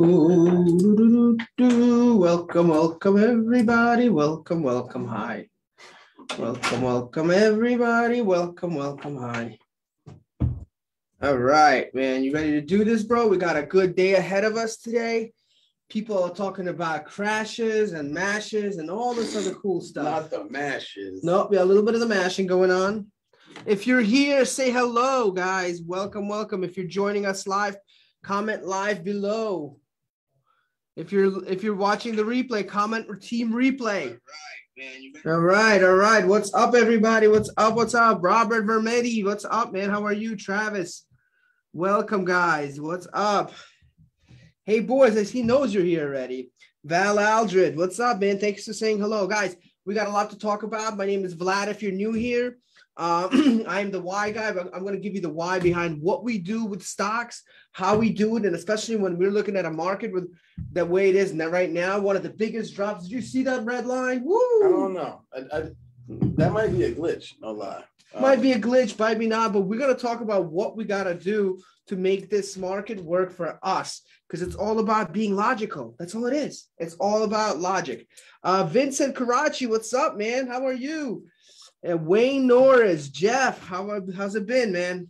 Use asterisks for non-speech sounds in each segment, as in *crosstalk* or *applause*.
Ooh, welcome, welcome, everybody. Welcome, welcome, hi. Welcome, welcome, everybody. Welcome, welcome, hi. All right, man. You ready to do this, bro? We got a good day ahead of us today. People are talking about crashes and mashes and all this other cool stuff. Not the mashes. Nope, yeah, a little bit of the mashing going on. If you're here, say hello, guys. Welcome, welcome. If you're joining us live, comment live below. If you're if you're watching the replay, comment or team replay. All right, all right. What's up, everybody? What's up? What's up? Robert Vermetti, what's up, man? How are you, Travis? Welcome, guys. What's up? Hey, boys, as he knows you're here already. Val Aldred, what's up, man? Thanks for saying hello, guys. We got a lot to talk about. My name is Vlad. If you're new here, uh, *clears throat* I'm the why guy. But I'm going to give you the why behind what we do with stocks, how we do it, and especially when we're looking at a market with the way it is now, right now, one of the biggest drops. Did you see that red line? Woo! I don't know. I, I, that might be a glitch. No lie. Um, might be a glitch, might be not, but we're going to talk about what we got to do to make this market work for us because it's all about being logical. That's all it is. It's all about logic. Uh, Vincent Karachi, what's up, man? How are you? And Wayne Norris, Jeff, how how's it been, man?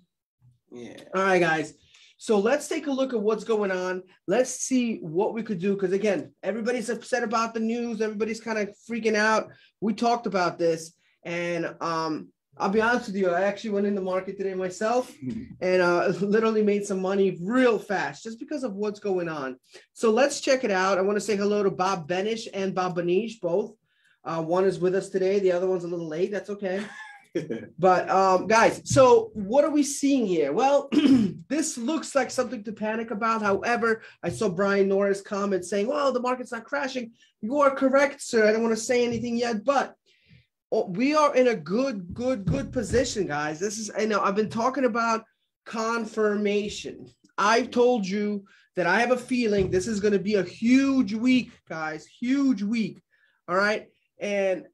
Yeah. All right, guys. So let's take a look at what's going on. Let's see what we could do. Because again, everybody's upset about the news. Everybody's kind of freaking out. We talked about this, and um, I'll be honest with you. I actually went in the market today myself, *laughs* and uh, *laughs* literally made some money real fast just because of what's going on. So let's check it out. I want to say hello to Bob Benish and Bob Benish both. Uh, one is with us today. The other one's a little late. That's okay. *laughs* but um, guys, so what are we seeing here? Well, *clears throat* this looks like something to panic about. However, I saw Brian Norris comment saying, "Well, the market's not crashing." You are correct, sir. I don't want to say anything yet, but oh, we are in a good, good, good position, guys. This is I know I've been talking about confirmation. I've told you that I have a feeling this is going to be a huge week, guys. Huge week. All right. And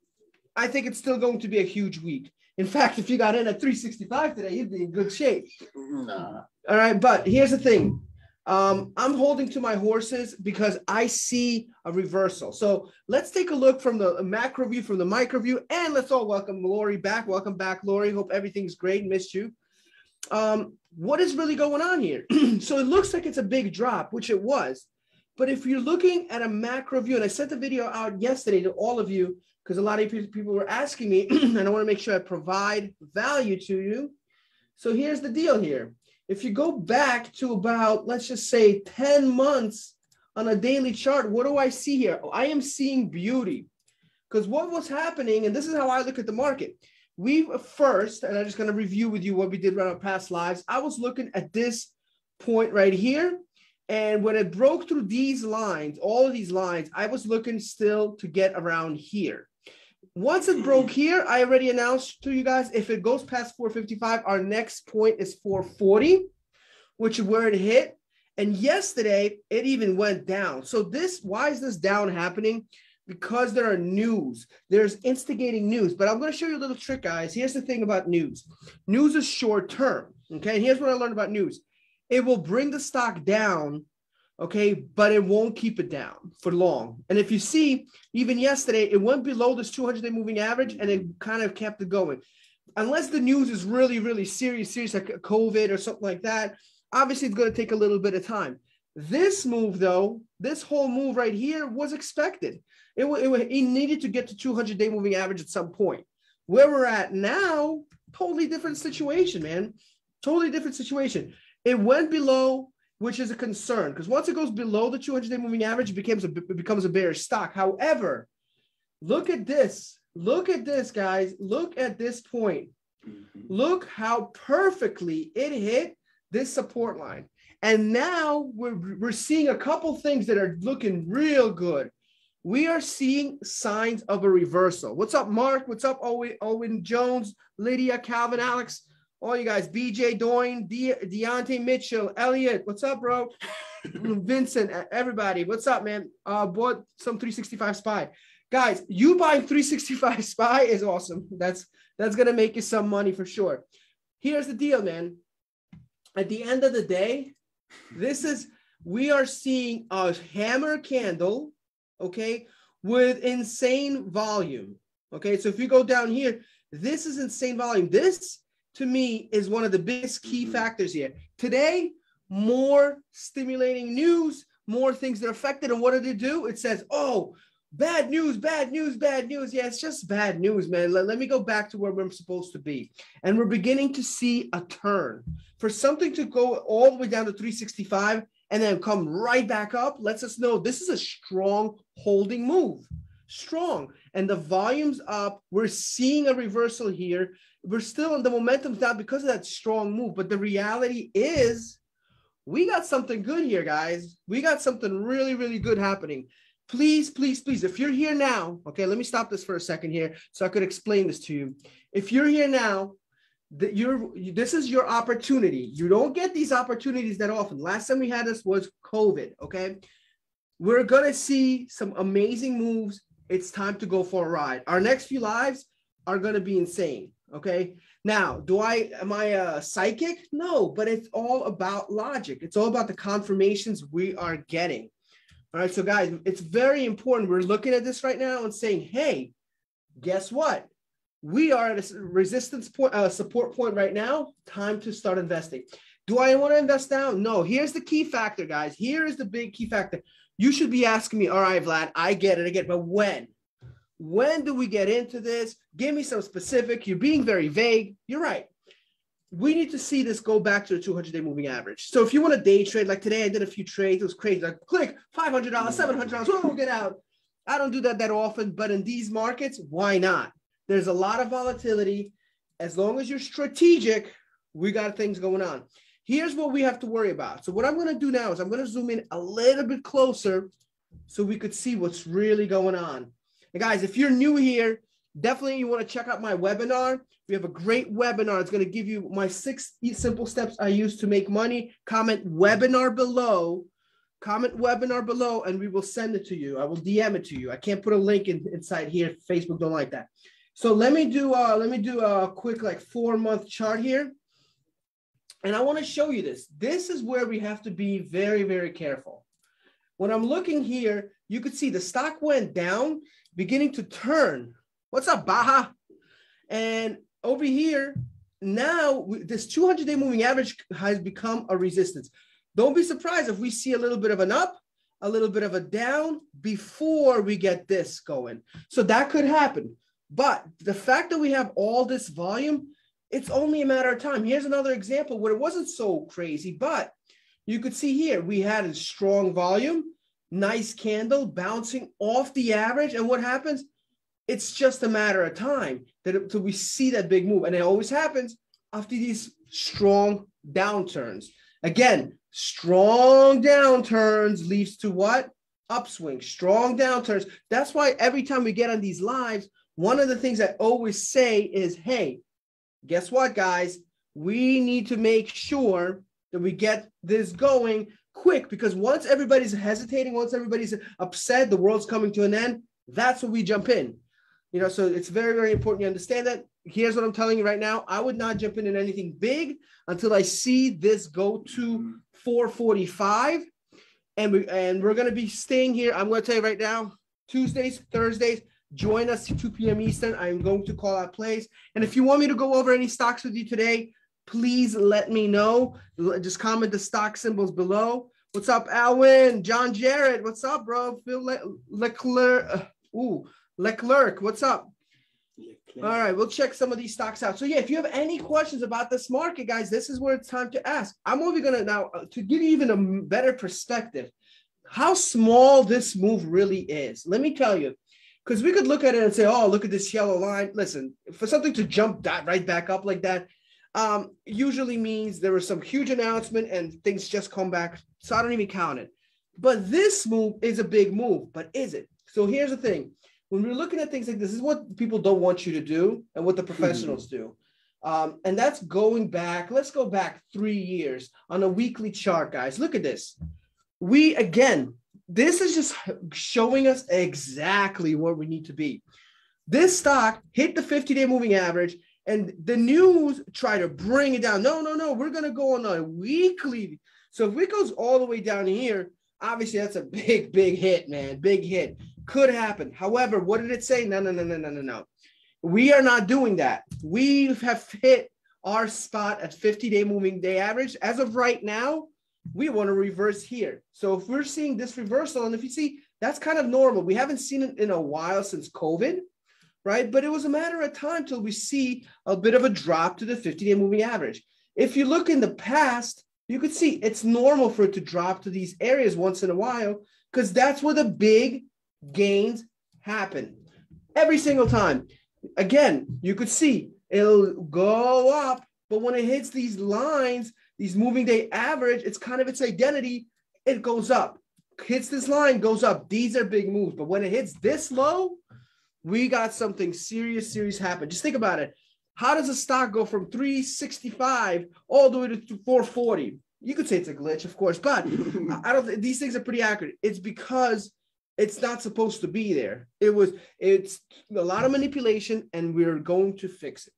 I think it's still going to be a huge week. In fact, if you got in at 365 today, you'd be in good shape. Nah. All right. But here's the thing um, I'm holding to my horses because I see a reversal. So let's take a look from the macro view, from the micro view, and let's all welcome Lori back. Welcome back, Lori. Hope everything's great. Missed you. Um, what is really going on here? *clears throat* so it looks like it's a big drop, which it was. But if you're looking at a macro view, and I sent the video out yesterday to all of you because a lot of people were asking me, *clears throat* and I want to make sure I provide value to you. So here's the deal here. If you go back to about, let's just say 10 months on a daily chart, what do I see here? Oh, I am seeing beauty. Because what was happening, and this is how I look at the market. We uh, first, and I'm just going to review with you what we did on our past lives. I was looking at this point right here and when it broke through these lines, all of these lines, I was looking still to get around here. Once it broke hmm. here, I already announced to you guys if it goes past 455, our next point is 440, which is where it hit. And yesterday, it even went down. So, this why is this down happening? Because there are news, there's instigating news. But I'm going to show you a little trick, guys. Here's the thing about news news is short term. Okay. And here's what I learned about news it will bring the stock down, okay, but it won't keep it down for long. And if you see, even yesterday, it went below this 200 day moving average and it kind of kept it going. Unless the news is really, really serious, serious like COVID or something like that, obviously it's going to take a little bit of time. This move, though, this whole move right here was expected. It, it, it needed to get to 200 day moving average at some point. Where we're at now, totally different situation, man. Totally different situation. It went below, which is a concern because once it goes below the 200 day moving average, it becomes a it becomes a bearish stock. However, look at this. Look at this, guys. Look at this point. Mm-hmm. Look how perfectly it hit this support line. And now we're, we're seeing a couple things that are looking real good. We are seeing signs of a reversal. What's up, Mark? What's up, Owen, Owen Jones, Lydia, Calvin, Alex? All you guys, BJ Doyne, De- Deontay Mitchell, Elliot, what's up, bro? *laughs* Vincent, everybody, what's up, man? Uh, bought some 365 Spy. Guys, you buying 365 *laughs* Spy is awesome. That's that's gonna make you some money for sure. Here's the deal, man. At the end of the day, this is we are seeing a hammer candle, okay, with insane volume. Okay, so if you go down here, this is insane volume. This to me is one of the biggest key factors here. Today, more stimulating news, more things that are affected. And what did it do? It says, oh, bad news, bad news, bad news. Yeah, it's just bad news, man. Let, let me go back to where we're supposed to be. And we're beginning to see a turn. For something to go all the way down to 365 and then come right back up lets us know this is a strong holding move. Strong. And the volume's up. We're seeing a reversal here. We're still in the momentum's down because of that strong move. But the reality is we got something good here, guys. We got something really, really good happening. Please, please, please, if you're here now, okay, let me stop this for a second here so I could explain this to you. If you're here now, that you're this is your opportunity. You don't get these opportunities that often. Last time we had this was COVID, okay? We're gonna see some amazing moves. It's time to go for a ride. Our next few lives are gonna be insane. Okay. Now, do I am I a psychic? No, but it's all about logic. It's all about the confirmations we are getting. All right. So, guys, it's very important. We're looking at this right now and saying, hey, guess what? We are at a resistance point, a support point right now. Time to start investing. Do I want to invest now? No. Here's the key factor, guys. Here is the big key factor. You should be asking me, all right, Vlad, I get it, I get it, but when? When do we get into this? Give me some specific. You're being very vague. You're right. We need to see this go back to the 200 day moving average. So if you want to day trade, like today, I did a few trades. It was crazy. Like click $500, $700. Oh, get out. I don't do that that often, but in these markets, why not? There's a lot of volatility. As long as you're strategic, we got things going on. Here's what we have to worry about. So what I'm going to do now is I'm going to zoom in a little bit closer so we could see what's really going on. And guys, if you're new here, definitely you want to check out my webinar. We have a great webinar. It's going to give you my six simple steps I use to make money. Comment webinar below. Comment webinar below, and we will send it to you. I will DM it to you. I can't put a link in, inside here. Facebook don't like that. So let me do uh, let me do a quick like four month chart here. And I want to show you this. This is where we have to be very, very careful. When I'm looking here, you could see the stock went down beginning to turn. What's up, Baja? And over here, now this 200 day moving average has become a resistance. Don't be surprised if we see a little bit of an up, a little bit of a down before we get this going. So that could happen. But the fact that we have all this volume, it's only a matter of time. Here's another example where it wasn't so crazy, but you could see here we had a strong volume nice candle bouncing off the average. And what happens? It's just a matter of time that until we see that big move. And it always happens after these strong downturns. Again, strong downturns leads to what? Upswing, strong downturns. That's why every time we get on these lives, one of the things I always say is, hey, guess what, guys? We need to make sure that we get this going quick because once everybody's hesitating, once everybody's upset, the world's coming to an end, that's when we jump in. You know, so it's very, very important you understand that. Here's what I'm telling you right now. I would not jump in in anything big until I see this go to 445. And we and we're gonna be staying here. I'm gonna tell you right now, Tuesdays, Thursdays, join us 2 p.m. Eastern. I'm going to call out plays. And if you want me to go over any stocks with you today, please let me know. Just comment the stock symbols below. What's up, Alwyn? John Jarrett, what's up, bro? Phil Le- Leclerc. Uh, ooh, Leclerc, what's up? Leclerc. All right, we'll check some of these stocks out. So yeah, if you have any questions about this market, guys, this is where it's time to ask. I'm only gonna now uh, to give you even a better perspective, how small this move really is. Let me tell you, because we could look at it and say, "Oh, look at this yellow line." Listen, for something to jump that right back up like that, um, usually means there was some huge announcement and things just come back. So I don't even count it. But this move is a big move, but is it? So here's the thing. When we're looking at things like this, is what people don't want you to do and what the professionals mm-hmm. do. Um, and that's going back, let's go back three years on a weekly chart, guys. Look at this. We, again, this is just showing us exactly where we need to be. This stock hit the 50 day moving average and the news try to bring it down. No, no, no. We're going to go on a weekly So if it goes all the way down here, obviously that's a big, big hit, man. Big hit. Could happen. However, what did it say? No, no, no, no, no, no, no. We are not doing that. We have hit our spot at 50 day moving day average. As of right now, we want to reverse here. So if we're seeing this reversal, and if you see, that's kind of normal. We haven't seen it in a while since COVID, right? But it was a matter of time till we see a bit of a drop to the 50 day moving average. If you look in the past, you could see it's normal for it to drop to these areas once in a while because that's where the big gains happen every single time. Again, you could see it'll go up, but when it hits these lines, these moving day average, it's kind of its identity, it goes up. Hits this line, goes up. These are big moves, but when it hits this low, we got something serious, serious happen. Just think about it. How does a stock go from 365 all the way to 440? You could say it's a glitch, of course, but *laughs* I don't. Think these things are pretty accurate. It's because it's not supposed to be there. It was. It's a lot of manipulation, and we're going to fix it.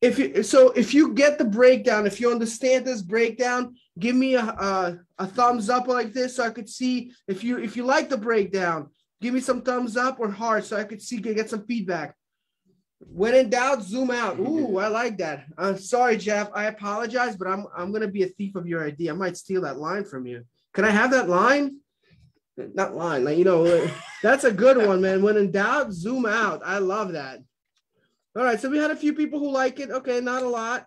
If you so, if you get the breakdown, if you understand this breakdown, give me a, a a thumbs up like this so I could see if you if you like the breakdown. Give me some thumbs up or heart so I could see get some feedback. When in doubt, zoom out. Ooh, I like that. I'm sorry, Jeff. I apologize, but I'm I'm gonna be a thief of your idea. I might steal that line from you. Can I have that line? Not line, like you know, uh, *laughs* that's a good one, man. When in doubt, zoom out. I love that. All right, so we had a few people who like it. Okay, not a lot.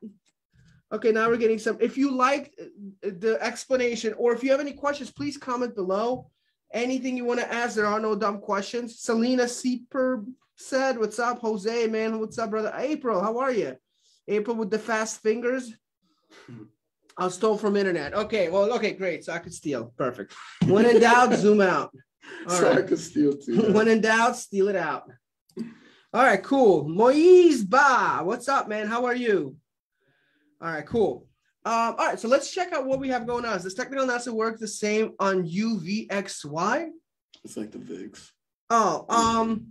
Okay, now we're getting some. If you like uh, the explanation, or if you have any questions, please comment below. Anything you want to ask, there are no dumb questions. Selena Seeper said, What's up, Jose, man? What's up, brother? April, how are you? April with the fast fingers. *laughs* I stole from internet. Okay, well, okay, great. So I could steal. Perfect. *laughs* When in doubt, zoom out. All so right. I could steal too. when in doubt, steal it out. All right, cool. Moise Ba, what's up, man? How are you? All right, cool. Um, all right, so let's check out what we have going on. Does technical analysis work the same on UVXY? It's like the VIX. Oh, um,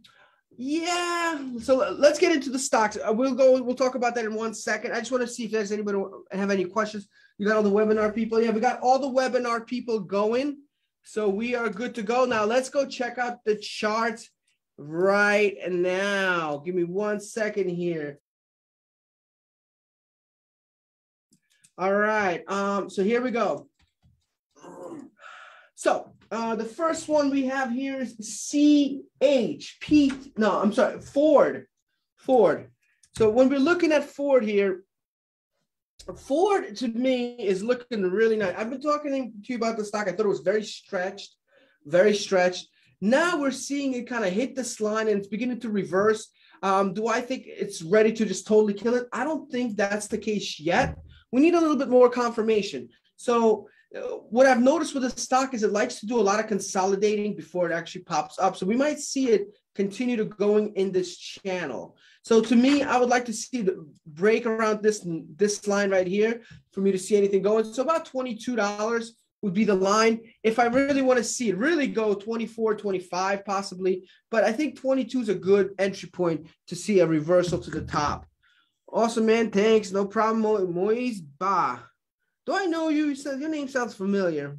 yeah. So let's get into the stocks. Uh, we'll go. We'll talk about that in one second. I just want to see if there's anybody have any questions. You got all the webinar people. Yeah, we got all the webinar people going. So we are good to go. Now let's go check out the charts right now. Give me one second here. All right. Um, so here we go. So uh, the first one we have here is CHP. No, I'm sorry, Ford. Ford. So when we're looking at Ford here, Ford to me is looking really nice. I've been talking to you about the stock. I thought it was very stretched, very stretched. Now we're seeing it kind of hit this line and it's beginning to reverse. Um, do I think it's ready to just totally kill it? I don't think that's the case yet. We need a little bit more confirmation. So uh, what I've noticed with the stock is it likes to do a lot of consolidating before it actually pops up. So we might see it continue to going in this channel. So to me, I would like to see the break around this this line right here for me to see anything going. So about $22 would be the line. If I really want to see it really go 24, 25 possibly, but I think 22 is a good entry point to see a reversal to the top. Awesome, man. Thanks. No problem. Moise Ba. Do I know you? Your name sounds familiar.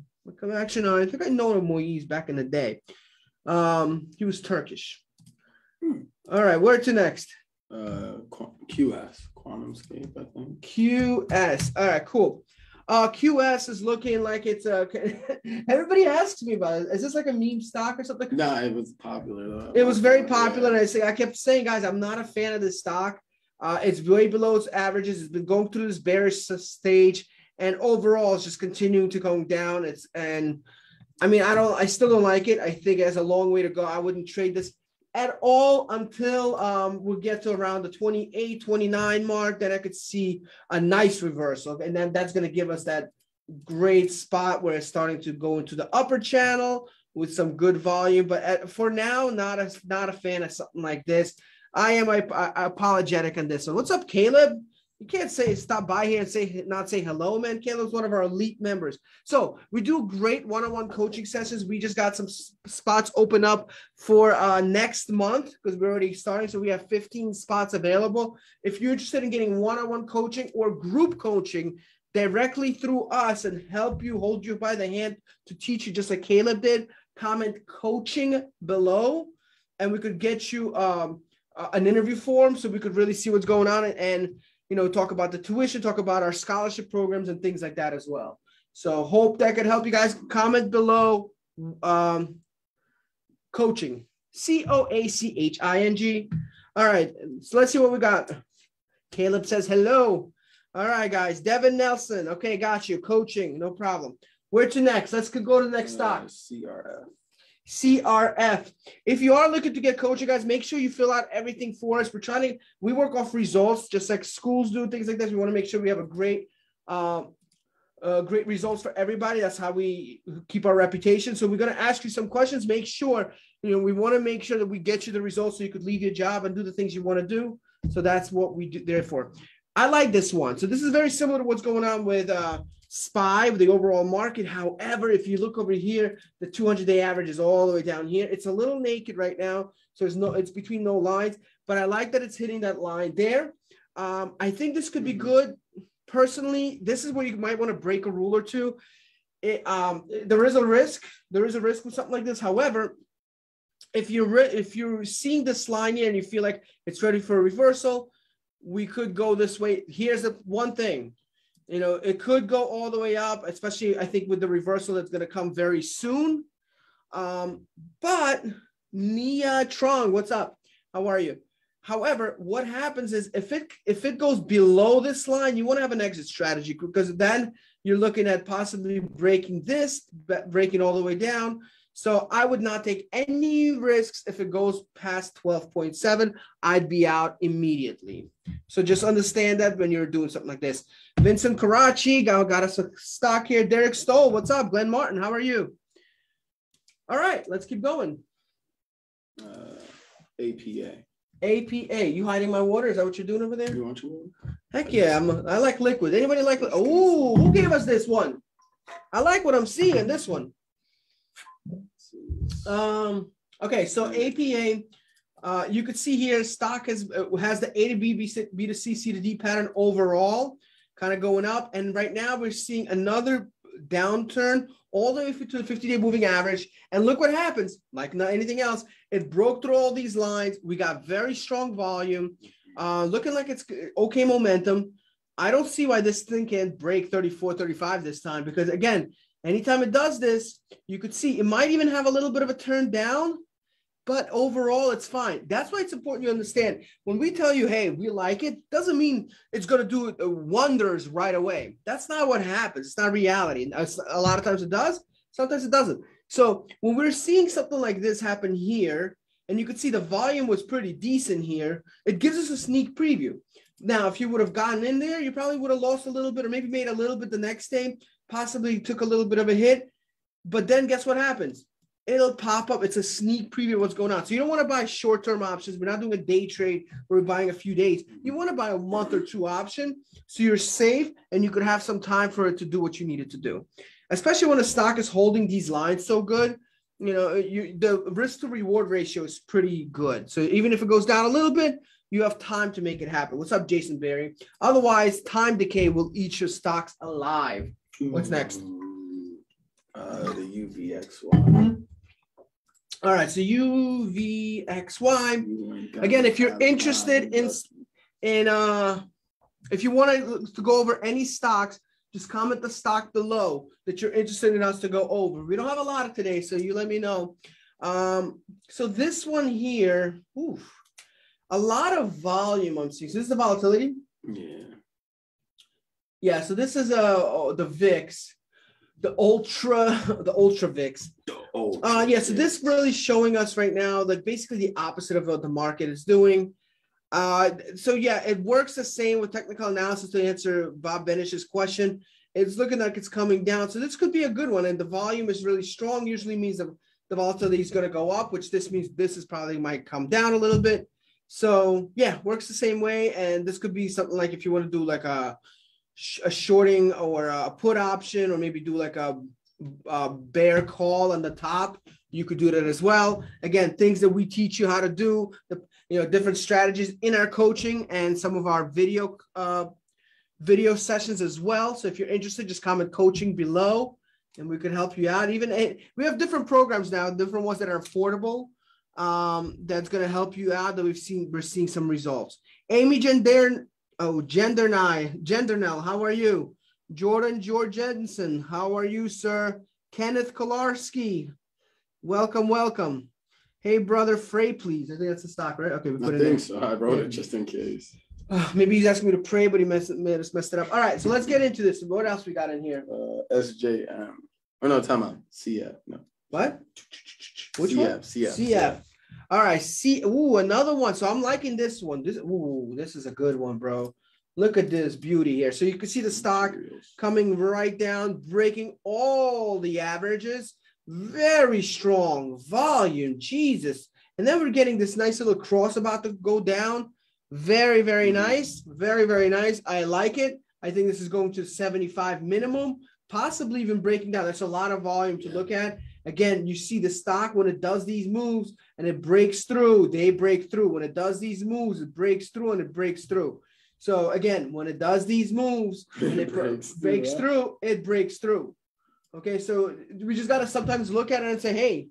Actually, no, I think I know Moise back in the day. Um, he was Turkish. Hmm. All right, where to next? Uh, QS, QuantumScape, I think. QS. All right, cool. Uh, QS is looking like it's a. *laughs* Everybody asks me about it. Is this like a meme stock or something? No, it was popular though. It was very popular. Yeah. And I say I kept saying, guys, I'm not a fan of this stock. Uh, it's way below its averages. It's been going through this bearish stage and overall it's just continuing to go down. It's and I mean I don't I still don't like it. I think it has a long way to go. I wouldn't trade this at all until um, we get to around the 28, 29 mark. Then I could see a nice reversal, and then that's going to give us that great spot where it's starting to go into the upper channel with some good volume. But at, for now, not a not a fan of something like this. I am apologetic on this one. What's up, Caleb? You can't say stop by here and say not say hello, man. Caleb's one of our elite members. So we do great one-on-one coaching sessions. We just got some spots open up for uh, next month because we're already starting. So we have 15 spots available. If you're interested in getting one-on-one coaching or group coaching, directly through us and help you, hold you by the hand to teach you, just like Caleb did, comment coaching below, and we could get you um, an interview form so we could really see what's going on and, and you know talk about the tuition, talk about our scholarship programs and things like that as well. So hope that could help you guys. Comment below. Um, coaching, C O A C H I N G. All right, so let's see what we got. Caleb says hello. All right, guys. Devin Nelson. Okay, got you. Coaching, no problem. Where to next? Let's go to the next stock. Uh, CRF. CRF. If you are looking to get coaching, guys, make sure you fill out everything for us. We're trying to we work off results, just like schools do, things like this. We want to make sure we have a great, um, uh, great results for everybody. That's how we keep our reputation. So we're going to ask you some questions. Make sure you know we want to make sure that we get you the results so you could leave your job and do the things you want to do. So that's what we do there for. I like this one. So this is very similar to what's going on with uh, SPY with the overall market. However, if you look over here, the 200 day average is all the way down here. It's a little naked right now. So it's no, it's between no lines, but I like that it's hitting that line there. Um, I think this could be mm-hmm. good. Personally, this is where you might want to break a rule or two. It, um, there is a risk. There is a risk with something like this. However, if you're if you're seeing this line here and you feel like it's ready for a reversal, we could go this way. Here's the one thing, you know, it could go all the way up, especially I think with the reversal that's going to come very soon. Um, but Nia Trong, what's up? How are you? However, what happens is if it if it goes below this line, you want to have an exit strategy because then you're looking at possibly breaking this, breaking all the way down. So I would not take any risks if it goes past 12.7. I'd be out immediately. So just understand that when you're doing something like this. Vincent Karachi got, got us a stock here. Derek Stoll, what's up? Glenn Martin, how are you? All right, let's keep going. Uh, APA. APA. You hiding my water? Is that what you're doing over there? You want your water? Heck yeah, I'm. I like liquid. Anybody like? Oh, who gave us this one? I like what I'm seeing in this one. Um, okay, so APA, uh, you could see here stock has uh, has the A to B, B, B to C, C to D pattern overall, kind of going up. And right now we're seeing another downturn all the way to the 50 day moving average. And look what happens, like not anything else, it broke through all these lines. We got very strong volume, uh, looking like it's okay momentum. I don't see why this thing can't break 34, 35 this time because again, Anytime it does this, you could see it might even have a little bit of a turn down, but overall it's fine. That's why it's important you understand when we tell you, hey, we like it, doesn't mean it's going to do wonders right away. That's not what happens. It's not reality. A lot of times it does, sometimes it doesn't. So when we're seeing something like this happen here, and you could see the volume was pretty decent here, it gives us a sneak preview. Now, if you would have gotten in there, you probably would have lost a little bit or maybe made a little bit the next day possibly took a little bit of a hit. But then guess what happens? It'll pop up. It's a sneak preview of what's going on. So you don't want to buy short-term options. We're not doing a day trade we're buying a few days. You want to buy a month or two option so you're safe and you could have some time for it to do what you need it to do. Especially when a stock is holding these lines so good, you know, you the risk to reward ratio is pretty good. So even if it goes down a little bit, you have time to make it happen. What's up, Jason Berry? Otherwise, time decay will eat your stocks alive. What's next? Uh, the UVXY. Mm-hmm. All right, so UVXY. Again, if you're interested in in uh, if you want to, to go over any stocks, just comment the stock below that you're interested in us to go over. We don't have a lot of today, so you let me know. Um, so this one here, oof, a lot of volume I'm seeing. So this is the volatility. Yeah. Yeah, so this is uh the VIX, the ultra, *laughs* the ultra VIX. Oh, uh, yeah, so this really showing us right now, like basically the opposite of what the market is doing. Uh, so yeah, it works the same with technical analysis to answer Bob Benish's question. It's looking like it's coming down. So this could be a good one. And the volume is really strong, usually means the, the volatility is going to go up, which this means this is probably might come down a little bit. So yeah, works the same way. And this could be something like if you want to do like a a shorting or a put option, or maybe do like a, a bear call on the top. You could do that as well. Again, things that we teach you how to do, the, you know, different strategies in our coaching and some of our video uh, video sessions as well. So if you're interested, just comment coaching below and we could help you out. Even eh, we have different programs now, different ones that are affordable. Um, that's gonna help you out. That we've seen, we're seeing some results. Amy Gender, oh Gender Gendernell, how are you? Jordan George Georgensen, how are you, sir? Kenneth Kolarski, welcome, welcome. Hey, brother Frey, please. I think that's the stock, right? Okay, we put it in. I it think in. so. I wrote it just in case. Uh, maybe he's asking me to pray, but he messed, made us messed it up. All right, so let's get into this. What else we got in here? Uh, SJM. Oh no, time out. CF. No. What? Which CF, one? CF. CF. CF. All right. See. Ooh, another one. So I'm liking this one. This. Ooh, this is a good one, bro. Look at this beauty here. So you can see the stock coming right down, breaking all the averages. Very strong volume. Jesus. And then we're getting this nice little cross about to go down. Very, very mm-hmm. nice. Very, very nice. I like it. I think this is going to 75 minimum, possibly even breaking down. That's a lot of volume to look at. Again, you see the stock when it does these moves and it breaks through, they break through. When it does these moves, it breaks through and it breaks through. So again, when it does these moves *laughs* and it breaks, breaks through, it breaks through. Okay, so we just got to sometimes look at it and say, hey,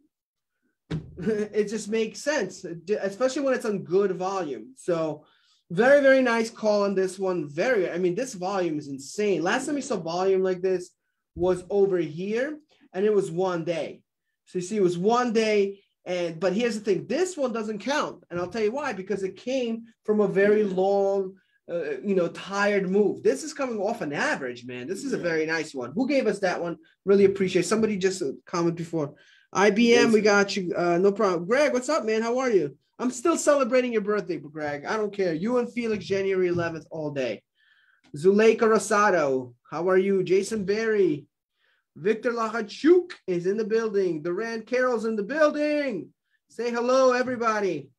*laughs* it just makes sense, especially when it's on good volume. So very, very nice call on this one. Very, I mean, this volume is insane. Last time we saw volume like this was over here, and it was one day. So you see, it was one day. And but here's the thing: this one doesn't count, and I'll tell you why. Because it came from a very long uh, you know, tired move. This is coming off an average, man. This is a very nice one. Who gave us that one? Really appreciate. Somebody just uh, comment before. IBM, we got you. Uh, no problem. Greg, what's up, man? How are you? I'm still celebrating your birthday, Greg. I don't care. You and Felix, January 11th, all day. Zuleika Rosado, how are you? Jason Berry, Victor Lahachuk is in the building. Durant Carroll's in the building. Say hello, everybody.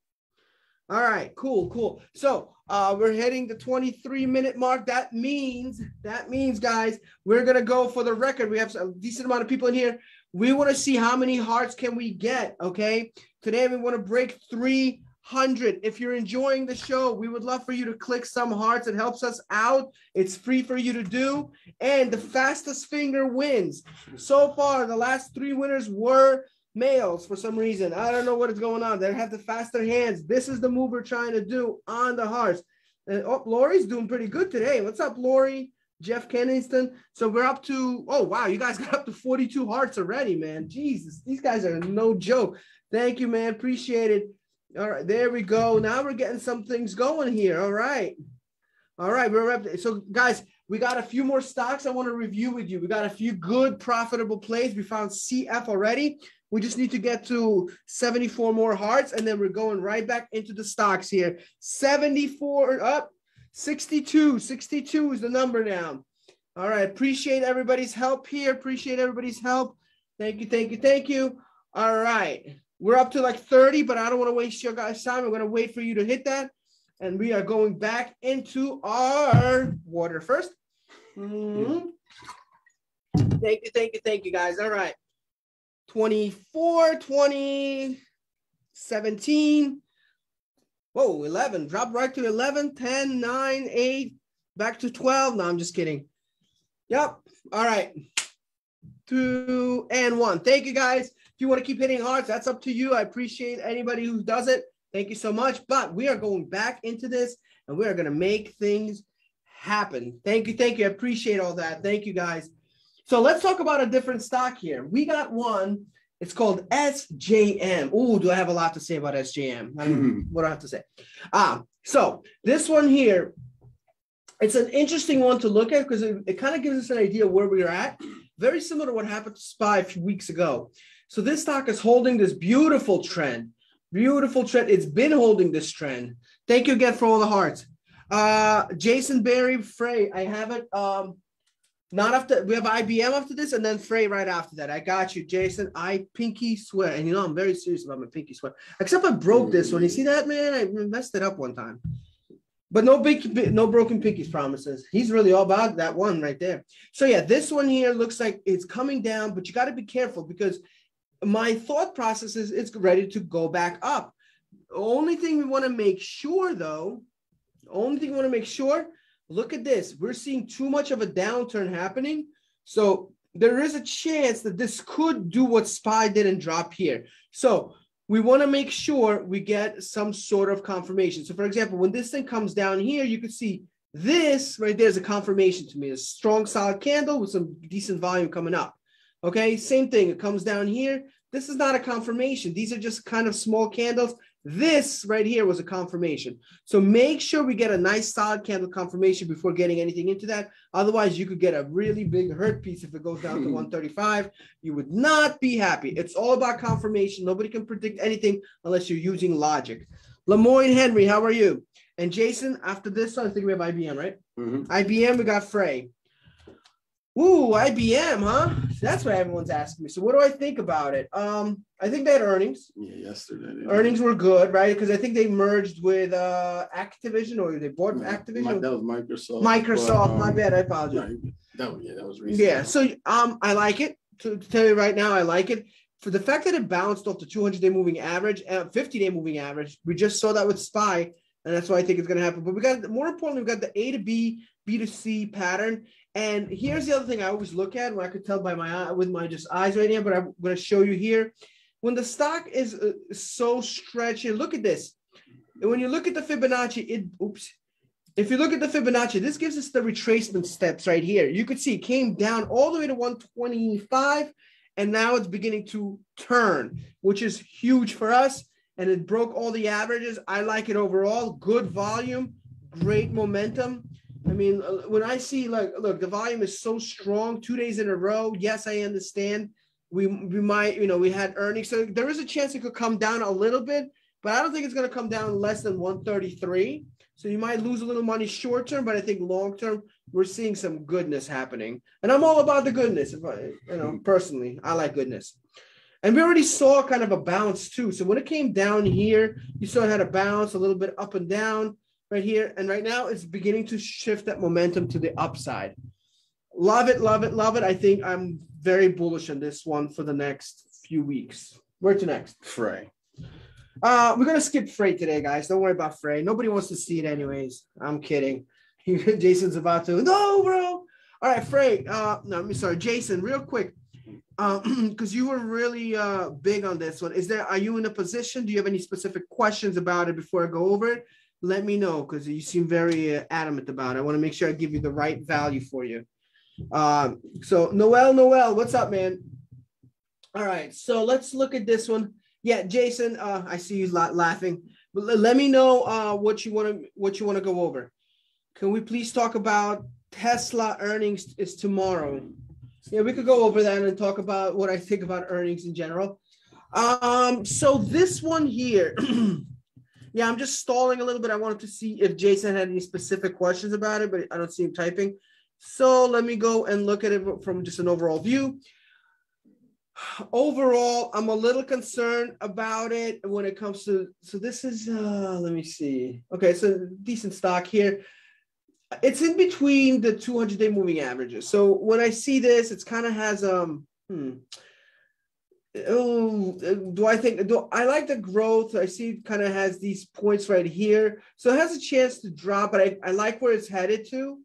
All right, cool, cool. So uh, we're hitting the 23 minute mark. That means, that means, guys, we're gonna go for the record. We have a decent amount of people in here. We want to see how many hearts can we get. Okay, today we want to break 300. If you're enjoying the show, we would love for you to click some hearts. It helps us out. It's free for you to do, and the fastest finger wins. So far, the last three winners were males for some reason. I don't know what is going on. They have the faster hands. This is the move we're trying to do on the hearts. And oh, Lori's doing pretty good today. What's up, Lori? Jeff Kennington. So we're up to, oh, wow, you guys *laughs* got up to 42 hearts already, man. Jesus, these guys are no joke. Thank you, man. Appreciate it. All right, there we go. Now we're getting some things going here. All right. All right, we're up. So, guys, we got a few more stocks I want to review with you. We got a few good, profitable plays. We found CF already. We just need to get to 74 more hearts, and then we're going right back into the stocks here. 74 up, 62. 62 is the number now. All right. Appreciate everybody's help here. Appreciate everybody's help. Thank you. Thank you. Thank you. All right. We're up to like 30, but I don't want to waste your guys' time. I'm going to wait for you to hit that. And we are going back into our water 1st mm-hmm. Thank you. Thank you. Thank you, guys. All right. 24, 20, 17. Whoa, 11. Drop right to 11, 10, 9, 8, back to 12. No, I'm just kidding. Yep. All right. Two and one. Thank you guys. If you want to keep hitting hearts, that's up to you. I appreciate anybody who does it. Thank you so much. But we are going back into this and we are going to make things happen. Thank you. Thank you. I appreciate all that. Thank you guys. So let's talk about a different stock here. We got one. It's called SJM. Ooh, do I have a lot to say about SJM? I hmm. *laughs* what do I have to say? Ah, so this one here, it's an interesting one to look at because it, it kind of gives us an idea where we are at. Very similar to what happened to SPY a few weeks ago. So this stock is holding this beautiful trend. Beautiful trend. It's been holding this trend. Thank you again for all the hearts. Uh, Jason Berry Frey, I have it. Um, not after we have IBM after this, and then Frey right after that. I got you, Jason. I pinky swear, and you know I'm very serious about my pinky swear. Except I broke this one. You see that, man? I messed it up one time. But no big, no broken pinkies promises. He's really all about that one right there. So yeah, this one here looks like it's coming down, but you got to be careful because my thought process is it's ready to go back up. Only thing we want to make sure, though, only thing we want to make sure look at this. We're seeing too much of a downturn happening. So there is a chance that this could do what SPY did and drop here. So we want to make sure we get some sort of confirmation. So for example, when this thing comes down here, you can see this right there is a confirmation to me, a strong solid candle with some decent volume coming up. Okay, same thing. It comes down here. This is not a confirmation. These are just kind of small candles. This right here was a confirmation. So make sure we get a nice solid candle confirmation before getting anything into that. Otherwise, you could get a really big hurt piece if it goes down to hmm. 135. You would not be happy. It's all about confirmation. Nobody can predict anything unless you're using logic. Lemoyne Henry, how are you? And Jason, after this, I think we have IBM, right? Mm-hmm. IBM, we got Frey. Ooh, IBM, huh? That's what everyone's asking me. So what do I think about it? Um, I think they had earnings. Yeah, yesterday. Earnings were good, right? Because I think they merged with uh Activision or they bought Activision. My, that was Microsoft. Microsoft, but, um, my bad. I apologize. that was, yeah, that was recent. Yeah, so um, I like it. To, to, tell you right now, I like it for the fact that it bounced off the 200 day moving average, and 50 day moving average. We just saw that with Spy, and that's why I think it's going to happen. But we got more importantly, we got the A to B, B to C pattern. And here's the other thing I always look at, when I could tell by my eye with my just eyes right here, but I'm going to show you here. When the stock is uh, so stretchy, look at this. And when you look at the Fibonacci, it oops. If you look at the Fibonacci, this gives us the retracement steps right here. You could see it came down all the way to 125, and now it's beginning to turn, which is huge for us. And it broke all the averages. I like it overall. Good volume, great momentum. I mean, uh, when I see like, look, the volume is so strong, two days in a row. Yes, I understand. We we might, you know, we had earnings, so there is a chance it could come down a little bit, but I don't think it's going to come down less than 133. So you might lose a little money short term, but I think long term we're seeing some goodness happening, and I'm all about the goodness. If I, you know, personally, I like goodness. And we already saw kind of a bounce too. So when it came down here, you saw it had a bounce a little bit up and down right here. And right now it's beginning to shift that momentum to the upside. Love it, love it, love it. I think I'm very bullish on this one for the next few weeks. Where to next? Frey. Uh, we're gonna skip Frey today, guys. Don't worry about Frey. Nobody wants to see it anyways. I'm kidding. *laughs* Jason's about to. No, bro. All right, Frey. Uh, no, I'm sorry, Jason. Real quick, Um, because um, you were really uh big on this one. Is there? Are you in a position? Do you have any specific questions about it before I go over it? Let me know because you seem very uh, adamant about it. I want to make sure I give you the right value for you. Um, so Noel, Noel, what's up, man? All right, so let's look at this one. Yeah, Jason, uh, I see you laughing, but let me know uh, what you want to what you want to go over. Can we please talk about Tesla earnings is tomorrow? Yeah, we could go over that and talk about what I think about earnings in general. Um, so this one here. *clears throat* Yeah, I'm just stalling a little bit. I wanted to see if Jason had any specific questions about it, but I don't see him typing. So let me go and look at it from just an overall view. Overall, I'm a little concerned about it when it comes to. So this is. Uh, let me see. Okay, so decent stock here. It's in between the 200 day moving averages. So when I see this, it's kind of has um. Hmm, oh, do I think do I like the growth? I see it kind of has these points right here. So it has a chance to drop, but I, I like where it's headed to.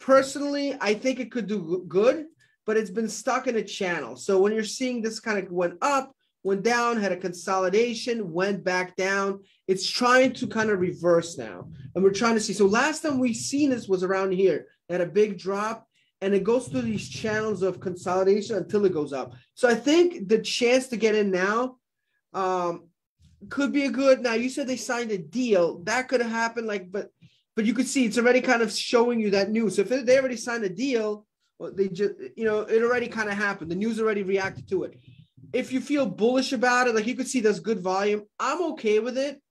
Personally, I think it could do good, but it's been stuck in a channel. So when you're seeing this kind of went up, went down, had a consolidation, went back down. It's trying to kind of reverse now. And we're trying to see. So last time we seen this was around here. It had a big drop and it goes through these channels of consolidation until it goes up. So I think the chance to get in now um, could be a good. Now you said they signed a deal that could have happened, like, but but you could see it's already kind of showing you that news. So if they already signed a deal, well, they just you know it already kind of happened. The news already reacted to it. If you feel bullish about it, like you could see there's good volume, I'm okay with it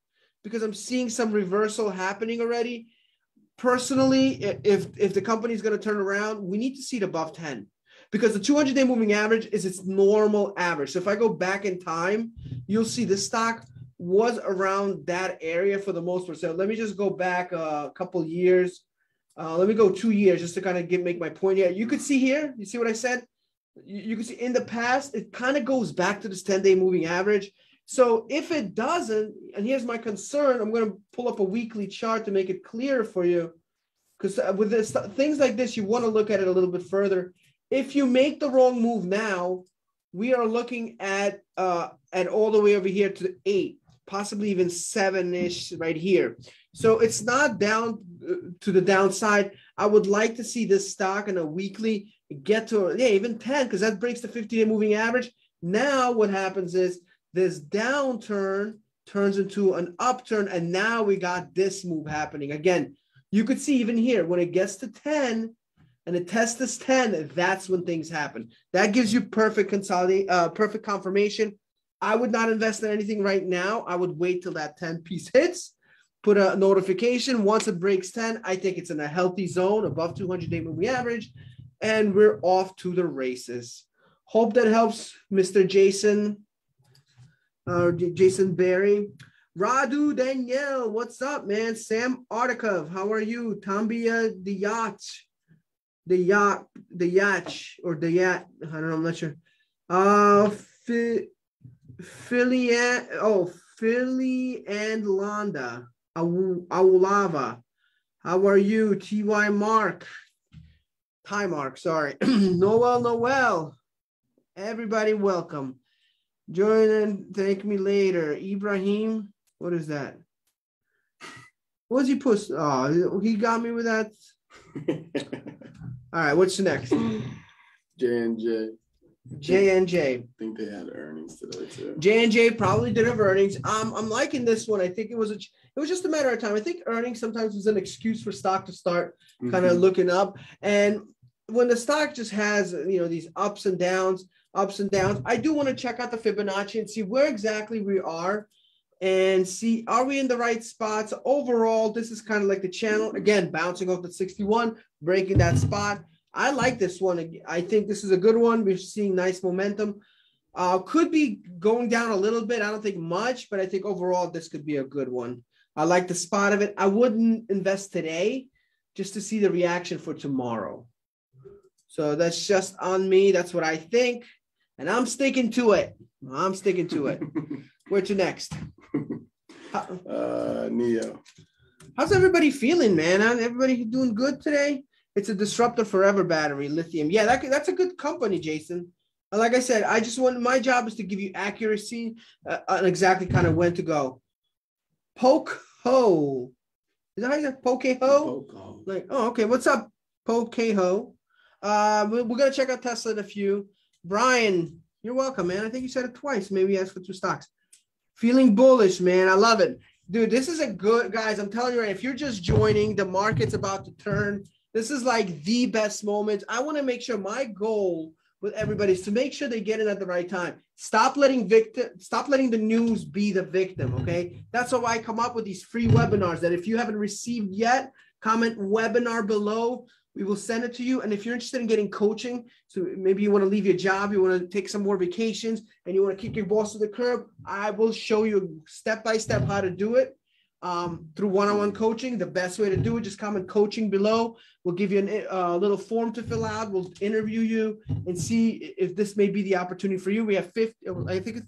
because I'm seeing some reversal happening already personally, if if the company is going to turn around, we need to see it above 10 because the 200 day moving average is its normal average. So if I go back in time, you'll see the stock was around that area for the most part. So let me just go back a couple years. Uh, let me go two years just to kind of get make my point here. You could see here, you see what I said? You, you can see in the past, it kind of goes back to this 10 day moving average. So if it doesn't, and here's my concern, I'm going to pull up a weekly chart to make it clear for you because with this things like this, you want to look at it a little bit further. If you make the wrong move now, we are looking at uh at all the way over here to eight, possibly even seven ish right here. So it's not down uh, to the downside. I would like to see this stock in a weekly get to yeah even 10 because that breaks the 50 day moving average. Now what happens is this downturn turns into an upturn, and now we got this move happening again. You could see even here when it gets to 10 and it tests this 10, that's when things happen. That gives you perfect consolidate, uh, perfect confirmation. I would not invest in anything right now. I would wait till that 10 piece hits, put a notification. Once it breaks 10, I think it's in a healthy zone above 200 day moving average, and we're off to the races. Hope that helps, Mr. Jason, uh, Jason Berry. Radu Danielle, what's up, man? Sam Artikov, how are you? Tambia the yacht, the yacht, the yacht, or the yacht. I don't know. I'm not sure. Uh, Philly, oh, Philly and Londa, Awulava. How are you? Ty Mark, Ty Mark. Sorry, *clears throat* Noel Noel. Everybody, welcome. Join and thank me later. Ibrahim, what is that? What's he post? Oh, he got me with that. *laughs* All right, what's the next? J and J. J and J. I think they had earnings today too. J and J probably did have earnings. Um, I'm liking this one. I think it was a, it was just a matter of time. I think earnings sometimes was an excuse for stock to start kind of mm-hmm. looking up. And when the stock just has you know these ups and downs, ups and downs, I do want to check out the Fibonacci and see where exactly we are and see are we in the right spots? Overall this is kind of like the channel again bouncing off the 61 breaking that spot. I like this one. I think this is a good one. We're seeing nice momentum. Uh, could be going down a little bit. I don't think much but i think overall this could be a good one. I like the spot of it. I wouldn't invest today just to see the reaction for tomorrow. So that's just on me. That's what i think and i'm sticking to it i'm sticking to it *laughs* where to next uh, NIO. How's everybody feeling, man? Everybody doing good today? It's a disruptor forever battery, lithium. Yeah, that, that's a good company, Jason. Like I said, I just want my job is to give you accuracy uh, on exactly kind of when to go. Poke ho. Is that how you say poke ho? Like, oh, okay. What's up, poke ho? Uh, we're, we're gonna check out Tesla in a few. Brian, you're welcome, man. I think you said it twice. Maybe ask for two stocks. Feeling bullish, man. I love it. Dude, this is a good, guys. I'm telling you right, if you're just joining, the market's about to turn. This is like the best moment. I want to make sure my goal with everybody is to make sure they get in at the right time. Stop letting victim, stop letting the news be the victim. Okay. That's why I come up with these free webinars that if you haven't received yet, comment webinar below we will send it to you. And if you're interested in getting coaching, so maybe you want to leave your job, you want to take some more vacations, and you want to kick your boss to the curb, I will show you step by step how to do it um, through one-on-one coaching. The best way to do it, just comment coaching below. We'll give you a uh, little form to fill out. We'll interview you and see if this may be the opportunity for you. We have 50, I think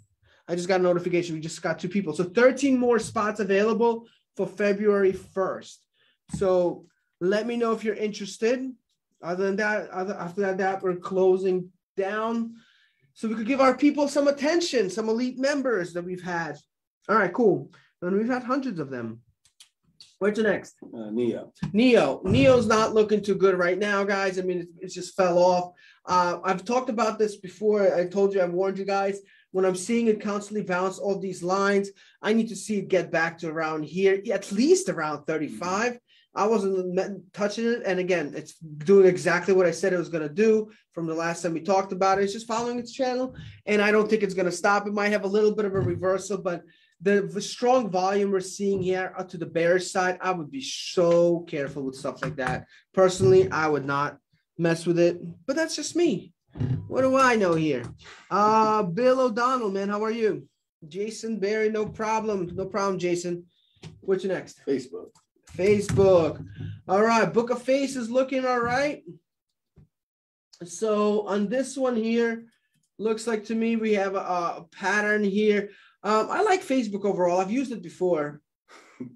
I just got a notification. We just got two people. So 13 more spots available for February 1st. So let me know if you're interested. Other than that, other, after that, that we're closing down. So we could give our people some attention, some elite members that we've had. All right, cool. And we've had hundreds of them. Where's the next? Uh, NIO. NIO. NIO's not looking too good right now, guys. I mean, it, it just fell off. Uh, I've talked about this before. I told you, I've warned you guys. When I'm seeing it constantly bounce all these lines, I need to see it get back to around here, at least around 35. I wasn't touching it. And again, it's doing exactly what I said it was going to do from the last time we talked about it. It's just following its channel. And I don't think it's going to stop. It might have a little bit of a reversal, but the, the strong volume we're seeing here to the bearish side, I would be so careful with stuff like that. Personally, I would not mess with it, but that's just me. What do I know here? Uh, Bill O'Donnell, man, how are you? Jason Berry, no problem. No problem, Jason. What's next? Facebook. Facebook. All right, Book of Face is looking all right. So on this one here, looks like to me we have a, a pattern here. Um, I like Facebook overall. I've used it before.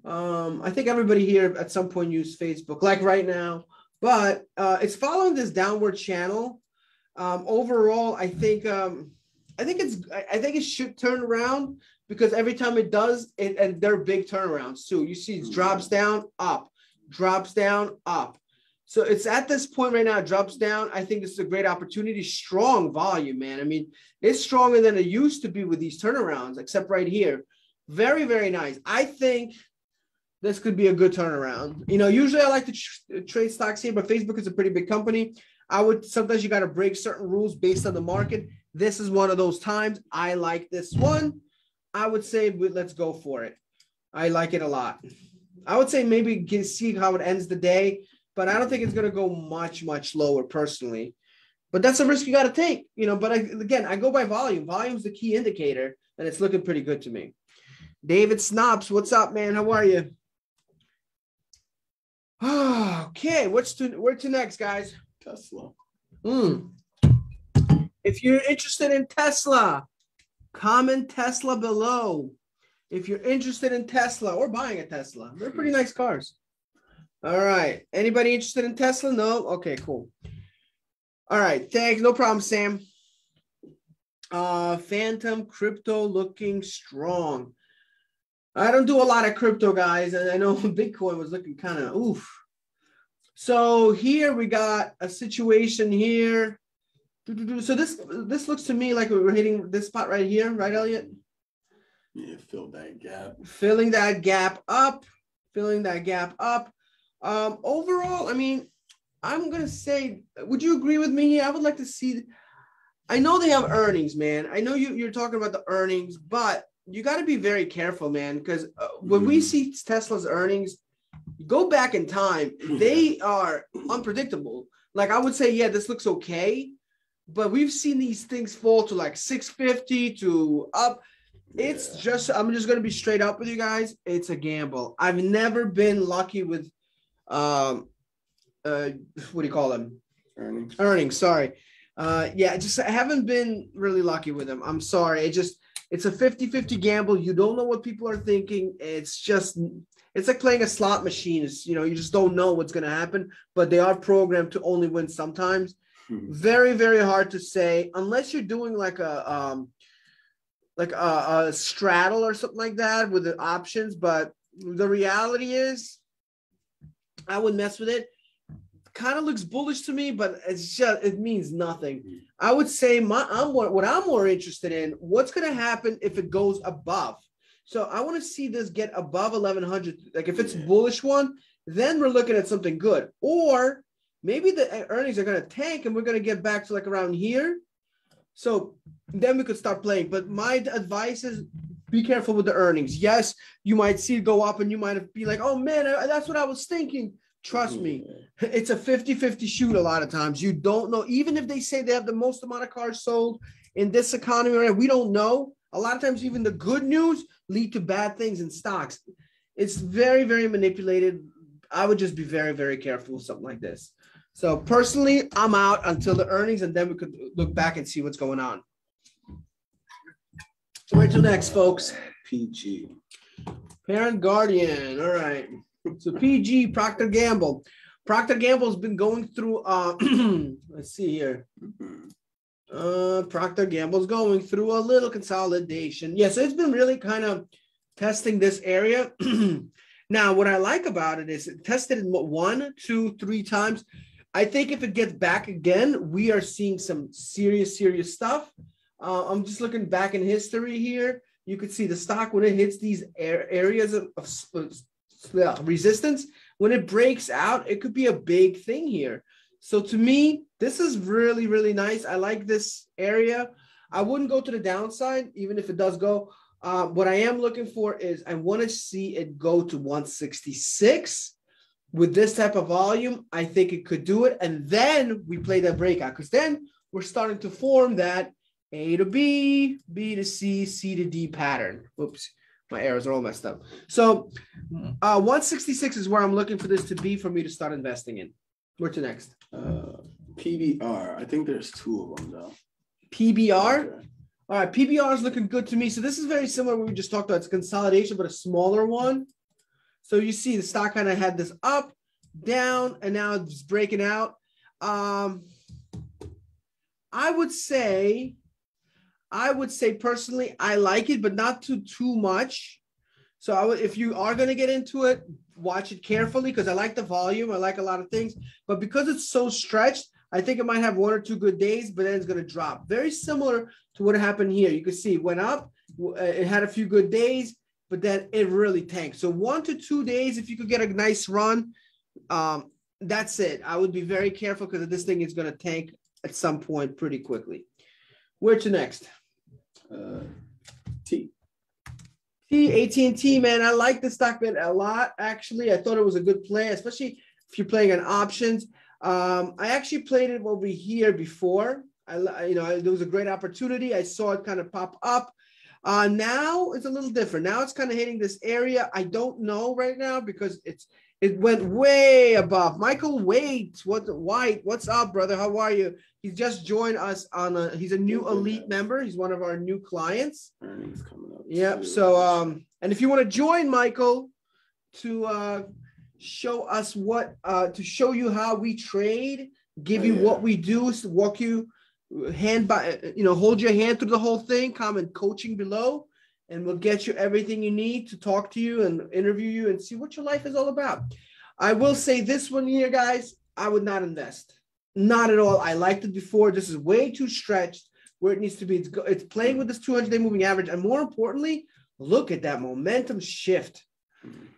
Um, I think everybody here at some point used Facebook, like right now, but uh, it's following this downward channel. Um, overall, I think um, I think it's I think it should turn around because every time it does, it and they're big turnarounds too. You see, it drops down, up, drops down, up. So it's at this point right now, it drops down. I think this is a great opportunity. Strong volume, man. I mean, it's stronger than it used to be with these turnarounds, except right here. Very, very nice. I think this could be a good turnaround. You know, usually I like to tr- trade stocks here, but Facebook is a pretty big company. I would sometimes you got to break certain rules based on the market. This is one of those times. I like this one. I would say let's go for it. I like it a lot. I would say maybe get, see how it ends the day, but I don't think it's going to go much, much lower personally. But that's a risk you got to take, you know. But I, again, I go by volume. Volume is the key indicator, and it's looking pretty good to me. David Snops, what's up, man? How are you? *sighs* okay, what's to where to next, guys? Tesla. Mm. If you're interested in Tesla, comment Tesla below. If you're interested in Tesla or buying a Tesla, they're pretty nice cars. All right. Anybody interested in Tesla? No? Okay, cool. All right. Thanks. No problem, Sam. Uh, Phantom crypto looking strong. I don't do a lot of crypto, guys, and I know *laughs* Bitcoin was looking kind of oof. So here we got a situation here. So this this looks to me like we're hitting this spot right here, right, Elliot? Yeah, fill that gap. Filling that gap up, filling that gap up. Um, overall, I mean, I'm gonna say, would you agree with me? I would like to see. I know they have earnings, man. I know you you're talking about the earnings, but you got to be very careful, man, because uh, when mm. we see Tesla's earnings, go back in time, they are unpredictable. Like I would say, yeah, this looks okay, but we've seen these things fall to like 650 to up. It's yeah. just I'm just gonna be straight up with you guys. It's a gamble. I've never been lucky with um uh what do you call them? Earnings. Earnings, sorry. Uh yeah, just I haven't been really lucky with them. I'm sorry. It just it's a 50-50 gamble. You don't know what people are thinking. It's just it's like playing a slot machine. It's, you know, you just don't know what's going to happen, but they are programmed to only win sometimes. Hmm. Very, very hard to say unless you're doing like a um, like a, a straddle or something like that with the options. But the reality is, I would mess with it. Kind of looks bullish to me, but it's just it means nothing. Hmm. I would say my I'm more, what I'm more interested in. What's going to happen if it goes above? So I want to see this get above 1100. Like if it's yeah. bullish one, then we're looking at something good. Or maybe the earnings are going to tank and we're going to get back to like around here. So then we could start playing. But my advice is be careful with the earnings. Yes, you might see it go up and you might be like, oh man, that's what I was thinking. Trust me, *laughs* it's a 50 50 shoot a lot of times. You don't know, even if they say they have the most amount of cars sold in this economy, right? We don't know. A lot of times, even the good news lead to bad things in stocks. It's very, very manipulated. I would just be very, very careful with something like this. So personally, I'm out until the earnings, and then we could look back and see what's going on. Where to next, folks? PG. Parent Guardian. All right. So PG Procter Gamble. Procter Gamble's been going through. Uh, *clears throat* let's see here. Mm-hmm. Uh, Procter Gamble's going through a little consolidation. Yes, yeah, so it's been really kind of testing this area. *clears throat* now, what I like about it is it tested it one, two, three times. I think if it gets back again, we are seeing some serious, serious stuff. Uh, I'm just looking back in history here. You could see the stock when it hits these areas of, of uh, resistance, when it breaks out, it could be a big thing here. So to me, this is really, really nice. I like this area. I wouldn't go to the downside, even if it does go. Uh, what I am looking for is I want to see it go to 166 with this type of volume. I think it could do it. And then we play that breakout because then we're starting to form that A to B, B to C, C to D pattern. Oops, my arrows are all messed up. So uh, 166 is where I'm looking for this to be for me to start investing in. Where to next? Uh, PBR. I think there's two of them though. PBR. Okay. All right, PBR is looking good to me. So this is very similar what we just talked about. It's consolidation, but a smaller one. So you see the stock kind of had this up, down, and now it's breaking out. Um, I would say, I would say personally, I like it, but not too too much. So I would, if you are going to get into it, watch it carefully because I like the volume. I like a lot of things, but because it's so stretched, I think it might have one or two good days, but then it's going to drop. Very similar to what happened here. You can see it went up, it had a few good days, but then it really tanked. So one to two days, if you could get a nice run, um, that's it. I would be very careful because this thing is going to tank at some point pretty quickly. Where to next? Uh, T. T AT&T, man, I like the stock bet a lot. Actually, I thought it was a good play, especially if you're playing on options. Um, I actually played it over here before. I, you know, there was a great opportunity. I saw it kind of pop up. Uh, now it's a little different. Now it's kind of hitting this area. I don't know right now because it's it went way above. Michael Wait, what White, what's up, brother? How are you? He's just joined us on a. He's a new elite member. He's one of our new clients. Earnings coming up. Yep. So um, and if you want to join Michael to uh show us what uh to show you how we trade, give Oh, you yeah. what we do, walk you hand by you know hold your hand through the whole thing comment coaching below and we'll get you everything you need to talk to you and interview you and see what your life is all about. I will say this one here guys i would not invest. Not at all. I liked it before. This is way too stretched where it needs to be. It's, it's playing with this 200 day moving average. And more importantly look at that momentum shift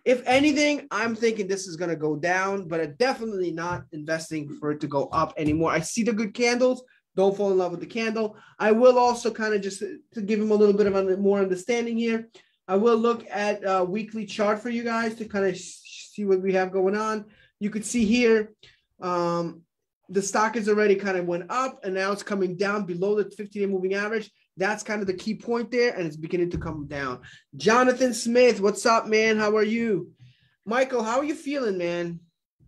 if anything, I'm thinking this is going to go down, but I'm definitely not investing for it to go up anymore. I see the good candles. Don't fall in love with the candle. I will also kind of just to give him a little bit of a more understanding here. I will look at a weekly chart for you guys to kind of see what we have going on. You could see here, um, the stock is already kind of went up and now it's coming down below the 50 day moving average. That's kind of the key point there, and it's beginning to come down. Jonathan Smith, what's up, man? How are you? Michael, how are you feeling, man?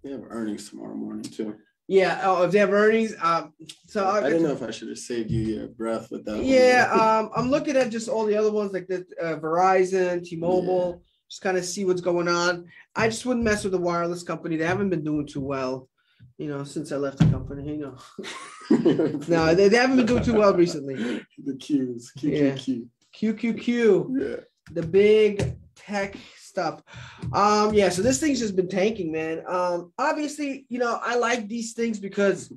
They have earnings tomorrow morning too. Yeah, oh, if they have earnings, um, so I I'll didn't know if I should have saved you your breath with that. Yeah, *laughs* um, I'm looking at just all the other ones like the uh, Verizon, T-Mobile, just kind of see what's going on. I just wouldn't mess with the wireless company. They haven't been doing too well, you know, since I left the company. You know, *laughs* no, they, they haven't been doing too well recently. the Qs, Yeah. QQQ. QQQ. Yeah. the big tech stuff. Um, yeah, so this thing's just been tanking, man. Um, obviously, you know, I like these things because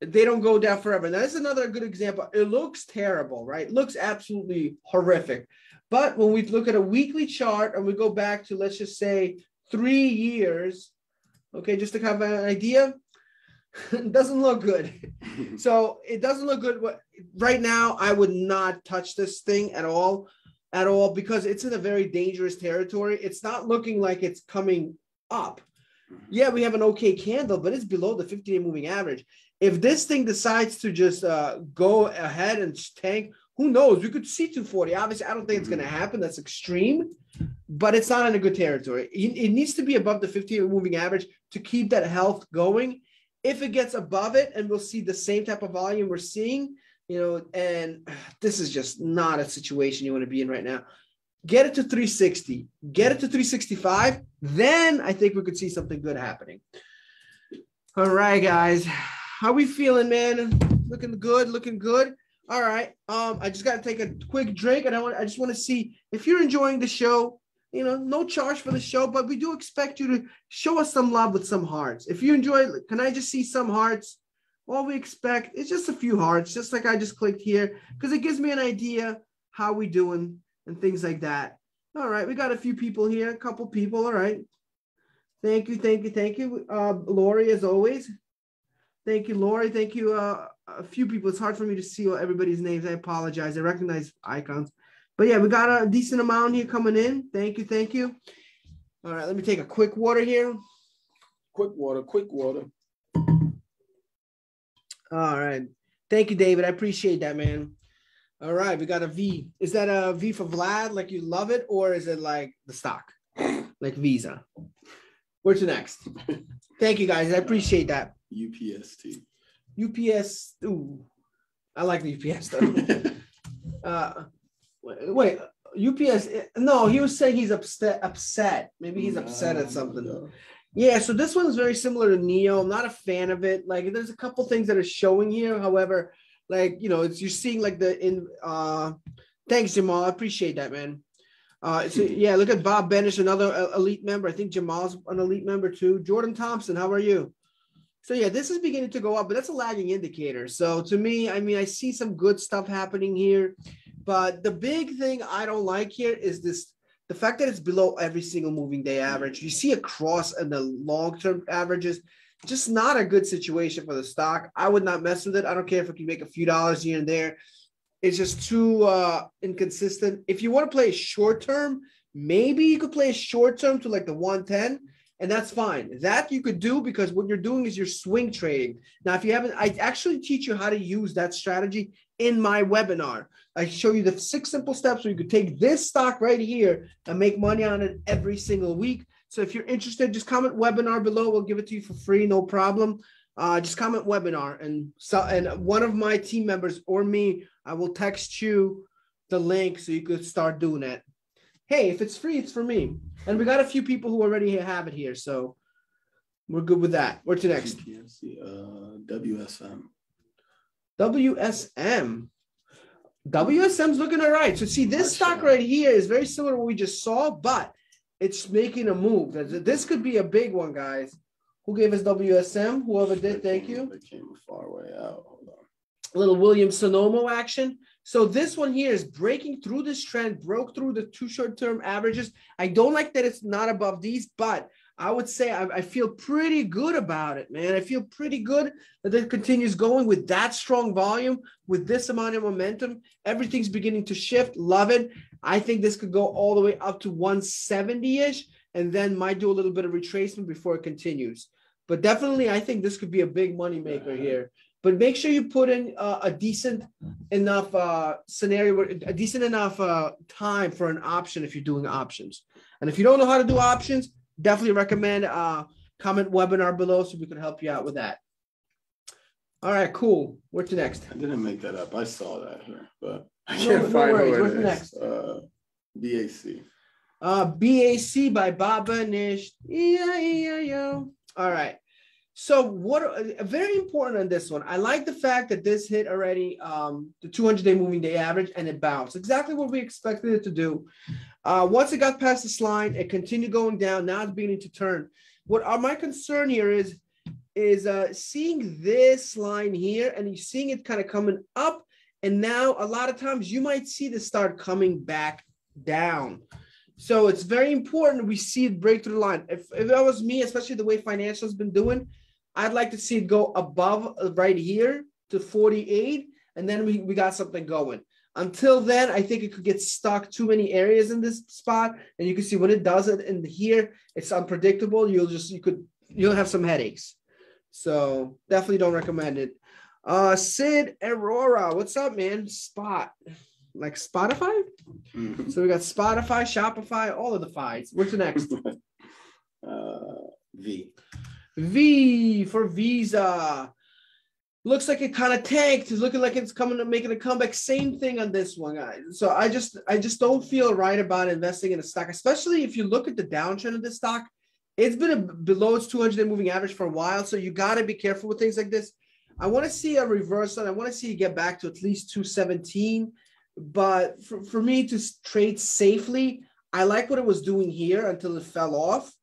they don't go down forever. Now, that's another good example. It looks terrible, right? It looks absolutely horrific. But when we look at a weekly chart and we go back to, let's just say, three years, okay, just to have an idea, it *laughs* doesn't look good. *laughs* So it doesn't look good. Right now, I would not touch this thing at all, at all, because it's in a very dangerous territory. It's not looking like it's coming up. Yeah, we have an okay candle, but it's below the 50 day moving average. If this thing decides to just uh, go ahead and tank, who knows? We could see 240. Obviously, I don't think it's going to mm-hmm. happen. That's extreme, but it's not in a good territory. It, it needs to be above the 50 moving average to keep that health going if it gets above it and we'll see the same type of volume we're seeing you know and *sighs* this is just not a situation you want to be in right now get it to 360 get it to 365 then i think we could see something good happening all right guys how we feeling man looking good looking good all right um i just got to take a quick drink and i want i just want to see if you're enjoying the show you know no charge for the show but we do expect you to show us some love with some hearts. If you enjoy, can I just see some hearts? All we expect is just a few hearts, just like I just clicked here, because it gives me an idea how we doing and things like that. All right, we got a few people here, a couple people. All right. Thank you, thank you, thank you. Uh, Lori, as always. Thank you, Lori. Thank you. Uh, a few people. It's hard for me to see all everybody's names. I apologize. I recognize icons. But yeah, we got a decent amount here coming in. Thank you, thank you. All right, let me take a quick water here. quick water, quick water. All right. Thank you, David. I appreciate that, man. All right, we got a V. Is that a V for Vlad, like you love it, or is it like the stock, *laughs* like Visa? Where the next? Thank you, guys. I appreciate that. UPST. UPS. Ooh, I like the UPS though. *laughs* uh, wait, wait, UPS. No, he was saying he's upset. Upset. Maybe he's upset at something. Yeah. So this one's very similar to NIO. I'm not a fan of it. Like, there's a couple things that are showing here. However, like you know, it's you're seeing like the in. uh Thanks, Jamal. I appreciate that, man. Uh, so yeah, look at Bob Benish, another elite member. I think Jamal's an elite member too. Jordan Thompson, how are you? So yeah, this is beginning to go up, but that's a lagging indicator. So to me, I mean, I see some good stuff happening here, but the big thing I don't like here is this the fact that it's below every single moving day average. You see a cross in the long-term averages, just not a good situation for the stock. I would not mess with it. I don't care if can make a few dollars here and there. It's just too uh, inconsistent. If you want to play short term, maybe you could play short term to like the 110 and that's fine. That you could do because what you're doing is you're swing trading. Now, if you haven't, I actually teach you how to use that strategy in my webinar. I show you the six simple steps where you could take this stock right here and make money on it every single week. So if you're interested, just comment webinar below. We'll give it to you for free, no problem. Uh, just comment webinar and so and one of my team members or me, I will text you the link so you could start doing it hey, if it's free, it's for me. And we got a few people who already have it here, so we're good with that. What's the next? Uh, WSM. WSM. WSM's looking all right. So see, this stock right here is very similar to what we just saw, but it's making a move. This could be a big one, guys. Who gave us WSM? Whoever did, thank you. It came far way out. Hold on. A little William Sonoma action. So this one here is breaking through this trend, broke through the two short-term averages. I don't like that it's not above these, but I would say I, I, feel pretty good about it, man. I feel pretty good that it continues going with that strong volume, with this amount of momentum. Everything's beginning to shift. Love it. I think this could go all the way up to 170-ish and then might do a little bit of retracement before it continues. But definitely, I think this could be a big money maker here but make sure you put in uh, a decent enough uh, scenario, a decent enough uh, time for an option if you're doing options. And if you don't know how to do options, definitely recommend uh, comment webinar below so we can help you out with that. All right, cool. What's next? I didn't make that up. I saw that here, but I can't no, find no worries. What's next? Uh, BAC. Uh, BAC by Baba Nish. Yeah, yeah, yo. All right. So what uh, very important on this one. I like the fact that this hit already um, the 200 day moving day average and it bounced exactly what we expected it to do. Uh, once it got past this line, it continued going down. Now it's beginning to turn. What are my concern here is is uh, seeing this line here and you're seeing it kind of coming up. And now a lot of times you might see this start coming back down. So it's very important we see it break through the line. If, if that was me, especially the way financial has been doing, I'd like to see it go above uh, right here to 48, and then we, we got something going. Until then, I think it could get stuck too many areas in this spot. And you can see when it does it in here, it's unpredictable. You'll just you could you'll have some headaches. So definitely don't recommend it. Uh Sid Aurora, what's up, man? Spot. Like Spotify? Mm-hmm. So we got Spotify, Shopify, all of the fives. What's the next? *laughs* uh V. V for Visa. Looks like it kind of tanked. It's looking like it's coming to making a comeback. Same thing on this one, guys. So I just I just don't feel right about investing in a stock, especially if you look at the downtrend of this stock. It's been a, below its 200 day moving average for a while, so you got to be careful with things like this. I want to see a reversal. I want to see it get back to at least 217. But for, for me to trade safely, I like what it was doing here until it fell off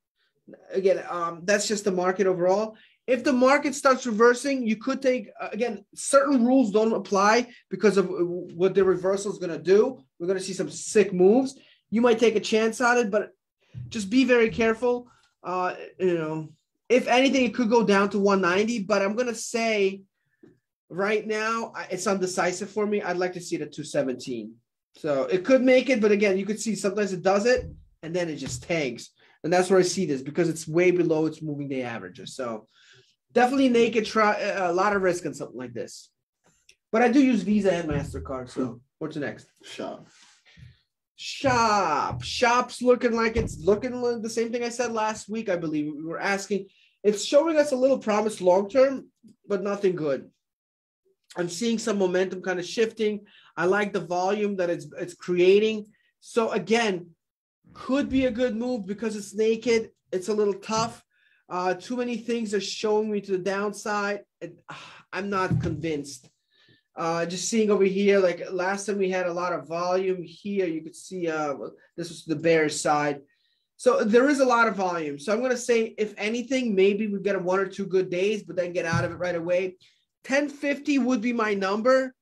again, um, that's just the market overall. If the market starts reversing, you could take uh, again certain rules don't apply because of uh, what the reversal is going to do. We're going to see some sick moves. You might take a chance on it, but just be very careful. Uh, you know, if anything, it could go down to 190. But I'm going to say right now it's undecisive for me. I'd like to see it at 217. So it could make it, but again, you could see sometimes it does it and then it just tanks. And that's where I see this because it's way below its moving day averages. So definitely naked try a lot of risk on something like this. But I do use Visa and MasterCard. So what's next? Shop. Shop. Shop's looking like it's looking like the same thing I said last week, I believe. We were asking. It's showing us a little promise long term, but nothing good. I'm seeing some momentum kind of shifting. I like the volume that it's it's creating. So again, could be a good move because it's naked. It's a little tough. Uh, too many things are showing me to the downside. I'm not convinced. Uh, just seeing over here, like last time we had a lot of volume here, you could see uh, this was the bear side. So there is a lot of volume. So I'm going to say, if anything, maybe we get one or two good days, but then get out of it right away. 1050 would be my number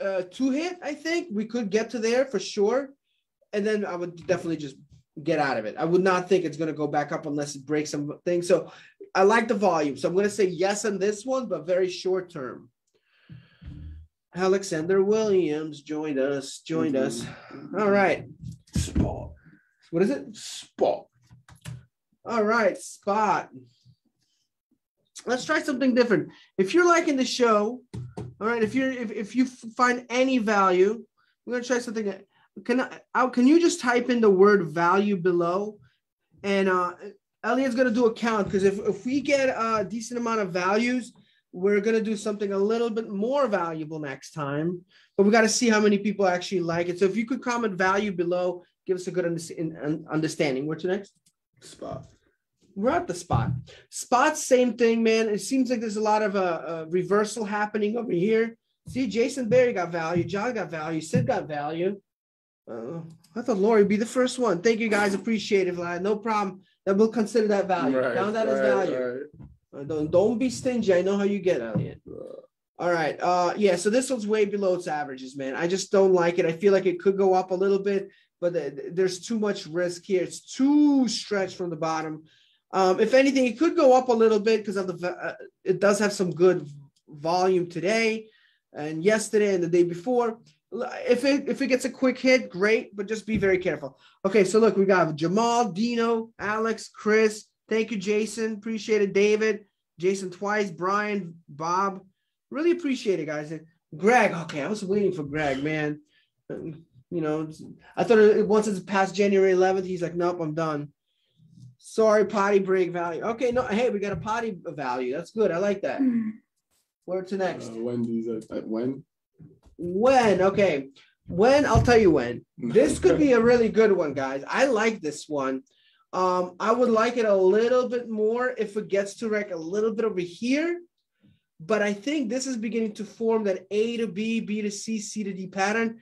uh, to hit. I think we could get to there for sure. And then I would definitely just get out of it. I would not think it's going to go back up unless it breaks something. So I like the volume. So I'm going to say yes on this one, but very short term. Alexander Williams joined us. Joined mm-hmm. us. All right. Spot. What is it? Spot. All right, spot. Let's try something different. If you're liking the show, all right. If you're if, if you find any value, we're gonna try something. Can I, can you just type in the word value below, and uh, Elliot's gonna do a count because if if we get a decent amount of values, we're going to do something a little bit more valuable next time, but we got to see how many people actually like it. So if you could comment value below, give us a good understanding. What's next? Spot. We're at the spot. Spot, same thing, man. It seems like there's a lot of a, uh, uh, reversal happening over here. See, Jason Berry got value. John got value. Sid got value. Uh, I thought Lori would be the first one. Thank you guys. Appreciate it, Vlad. No problem. Then we'll consider that value. Right, Count that right, as value. Right. Uh, don't don't be stingy. I know how you get, Elliot. All right. Uh yeah, so this one's way below its averages, man. I just don't like it. I feel like it could go up a little bit, but there's too much risk here. It's too stretched from the bottom. Um, if anything, it could go up a little bit because of the uh, it does have some good volume today and yesterday and the day before. If it if it gets a quick hit, great, but just be very careful. Okay, so look, we got Jamal, Dino, Alex, Chris, Thank you, Jason. Appreciate it, David. Jason twice, Brian, Bob. Really appreciate it, guys. Greg, okay, I was waiting for Greg, man. You know, I thought it, once it's past January 11th, he's like, nope, I'm done. Sorry, potty break value. Okay, no, hey, we got a potty value. That's good. I like that. Where to next? Uh, Wendy's at, at when? When? Okay. When? I'll tell you when. This *laughs* could be a really good one, guys. I like this one. Um, I would like it a little bit more if it gets to like a little bit over here. But I think this is beginning to form that A to B, B to C, C to D pattern.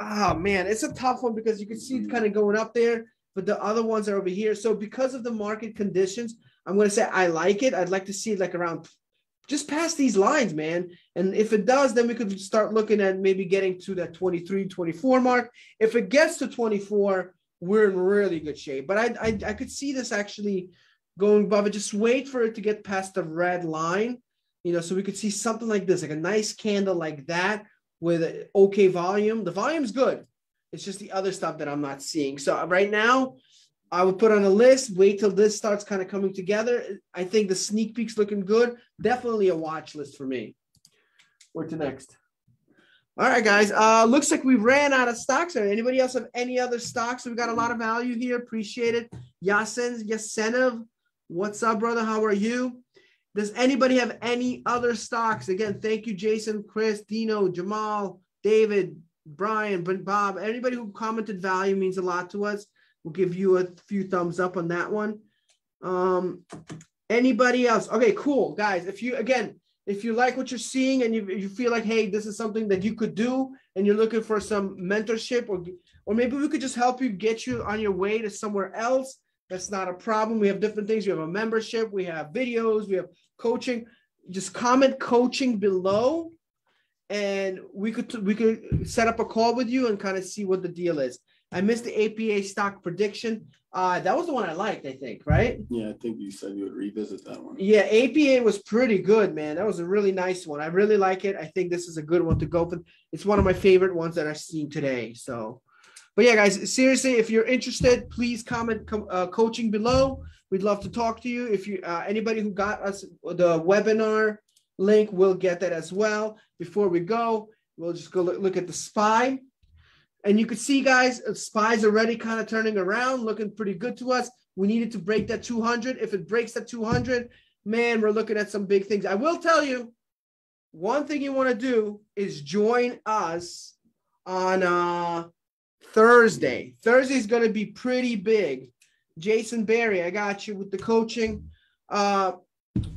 Ah, oh, man, it's a tough one because you can see it kind of going up there, but the other ones are over here. So because of the market conditions, I'm going to say I like it. I'd like to see it like around just past these lines, man. And if it does, then we could start looking at maybe getting to that 23, 24 mark. If it gets to 24, we're in really good shape. But I, I, I could see this actually going above it. Just wait for it to get past the red line, you know, so we could see something like this, like a nice candle like that with okay volume. The volume's good. It's just the other stuff that I'm not seeing. So uh, right now, I would put on a list, wait till this starts kind of coming together. I think the sneak peek's looking good. Definitely a watch list for me. Where to next? All right, guys. Uh, looks like we ran out of stocks. Or Anybody else have any other stocks? We've got a lot of value here. Appreciate it. Yasin Yasenev, what's up, brother? How are you? Does anybody have any other stocks? Again, thank you, Jason, Chris, Dino, Jamal, David, Brian, Bob. Anybody who commented value means a lot to us. We'll give you a few thumbs up on that one. Um, anybody else? Okay, cool, guys. If you again, if you like what you're seeing and you, you feel like, hey, this is something that you could do and you're looking for some mentorship or, or maybe we could just help you get you on your way to somewhere else, that's not a problem. We have different things. We have a membership, we have videos, we have coaching. Just comment coaching below and we could we could set up a call with you and kind of see what the deal is. I missed the APA stock prediction. Uh, that was the one I liked, I think, right? Yeah, I think you said you would revisit that one. Yeah, APA was pretty good, man. That was a really nice one. I really like it. I think this is a good one to go for. It's one of my favorite ones that I've seen today. So, but yeah, guys, seriously, if you're interested, please comment uh, coaching below. We'd love to talk to you. If you uh, anybody who got us the webinar link, will get that as well. Before we go, we'll just go look, look at the SPY. And you could see, guys, uh, SPY's already kind of turning around, looking pretty good to us. We needed to break that 200. If it breaks that 200, man, we're looking at some big things. I will tell you, one thing you want to do is join us on uh, Thursday. Thursday is going to be pretty big. Jason Berry, I got you with the coaching. Uh,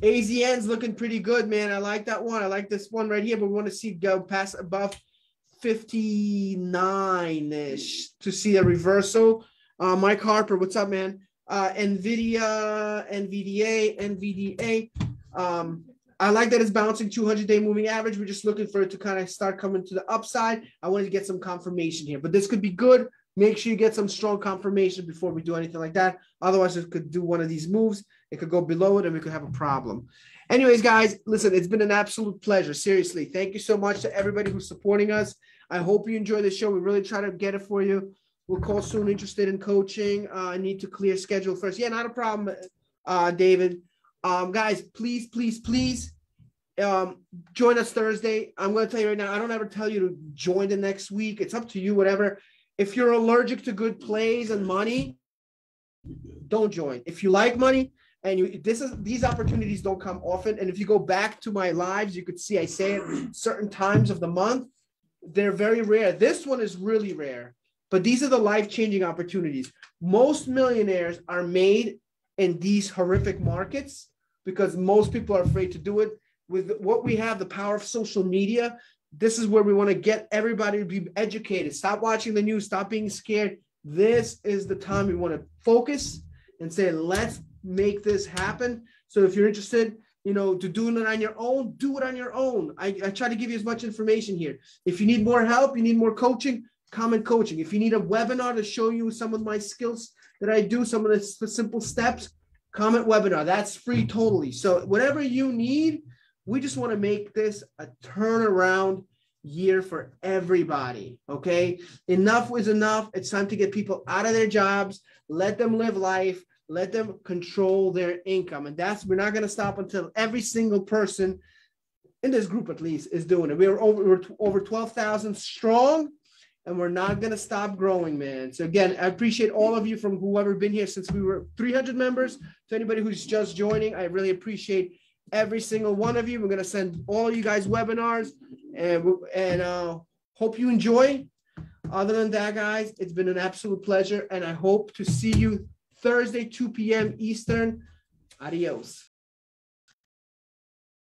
AZN's looking pretty good, man. I like that one. I like this one right here, but we want to see go past above 59 ish to see a reversal. Uh, Mike Harper, what's up, man? Uh, NVIDIA, NVDA, NVDA. Um, I like that it's bouncing 200 day moving average. We're just looking for it to kind of start coming to the upside. I wanted to get some confirmation here, but this could be good. Make sure you get some strong confirmation before we do anything like that. Otherwise, it could do one of these moves. It could go below it and we could have a problem. Anyways, guys, listen, it's been an absolute pleasure. Seriously, thank you so much to everybody who's supporting us. I hope you enjoy the show. We really try to get it for you. We'll call soon. Interested in coaching? Uh, I need to clear schedule first. Yeah, not a problem, uh, David. Um, guys, please, please, please um, join us Thursday. I'm going to tell you right now, I don't ever tell you to join the next week. It's up to you, whatever. If you're allergic to good plays and money, don't join. If you like money and you this is these opportunities don't come often. And if you go back to my lives, you could see I say it certain times of the month. They're very rare. This one is really rare, but these are the life-changing opportunities. Most millionaires are made in these horrific markets because most people are afraid to do it. With what we have, the power of social media, this is where we want to get everybody to be educated. Stop watching the news, stop being scared. This is the time we want to focus and say, let's make this happen. So if you're interested, you know, to doing it on your own, do it on your own. I, I try to give you as much information here. If you need more help, you need more coaching, comment coaching. If you need a webinar to show you some of my skills that I do, some of the simple steps, comment webinar. That's free totally. So whatever you need, we just want to make this a turnaround year for everybody. Okay. Enough was enough. It's time to get people out of their jobs, let them live life, let them control their income. And that's, we're not going to stop until every single person in this group, at least, is doing it. We're over, we're over 12,000 strong and we're not going to stop growing, man. So again, I appreciate all of you from whoever been here since we were 300 members to anybody who's just joining. I really appreciate every single one of you. We're going to send all you guys webinars and, and uh, hope you enjoy. Other than that, guys, it's been an absolute pleasure. And I hope to see you Thursday, 2 p.m. Eastern. Adios.